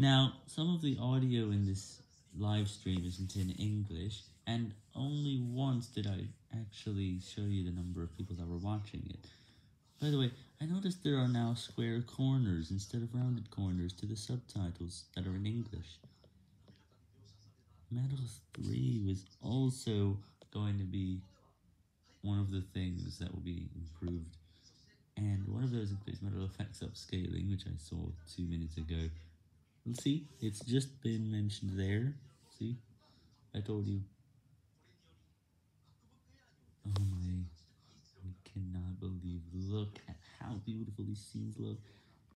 Now, some of the audio in this live stream isn't in English, and only once did I actually show you the number of people that were watching it. By the way, I noticed there are now square corners instead of rounded corners to the subtitles that are in English. Metal 3 was also going to be one of the things that will be improved, and one of those includes MetalFX upscaling, which I saw two minutes ago. See, it's just been mentioned there. See, I told you. Oh my, I cannot believe, look at how beautiful these scenes look.